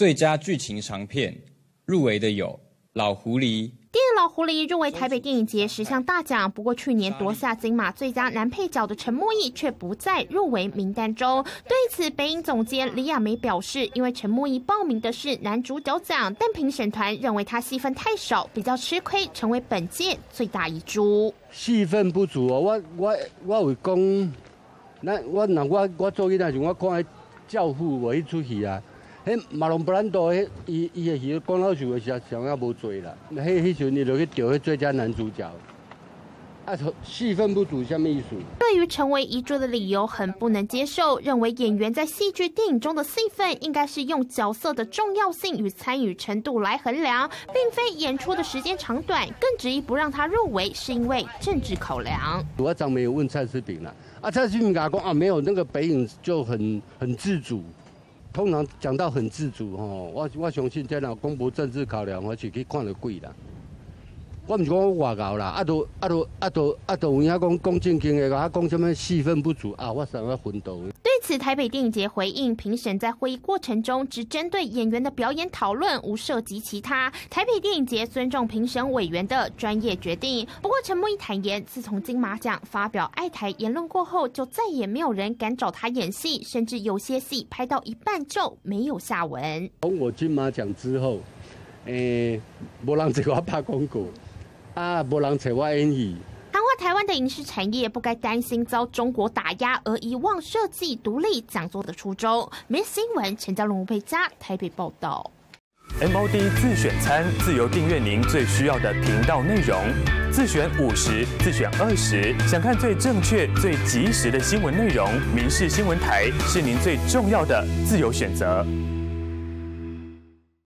最佳剧情长片入围的有《老狐狸》。电影《老狐狸》入围台北电影节十项大奖，不过去年夺下金马最佳男配角的陈默义却不在入围名单中。对此，北影总监李亚梅表示，因为陈默义报名的是男主角奖，但评审团认为他戏份太少，比较吃亏，成为本届最大遗珠。戏份不足哦，我我我会讲，那我那我我做囡仔时，我看《教父》我一出戏啊。迄马龙布兰多，迄伊伊个戏讲老实话，实上也无做啦。迄迄时你就去钓迄最佳男主角，啊，戏份不足，什么意思？对于成为遗珠的理由很不能接受，认为演员在戏剧、电影中的戏份应该是用角色的重要性与参与程度来衡量，并非演出的时间长短。更执意不让他入围，是因为政治考量。我张没有问蔡思炳了，啊，蔡思炳讲啊，没有那个北影就很很自主。通常讲到很自主吼，我我相信在那公布政治考量，我是去看了贵啦。我唔是讲我外搞啦，啊都啊都啊都啊都有影讲讲正经的，啊讲什么戏份不足啊，我想要奋斗。对此，台北电影节回应评审在会议过程中只针对演员的表演讨论，无涉及其他。台北电影节尊重评审委员的专业决定。不过，陈默一坦言，自从金马奖发表爱台言论过后，就再也没有人敢找他演戏，甚至有些戏拍到一半就没有下文。从我金马奖之后，诶，无人找我拍广告，啊，无人找我演戏。谈话台湾的影视产业不该担心遭中国打压而遗忘设计独立讲座的初衷。每日新闻陈家龙、吴佩嘉台北报道。MOD 自选餐自由订阅您最需要的频道内容，自选五十，自选二十。想看最正确、最及时的新闻内容，民视新闻台是您最重要的自由选择。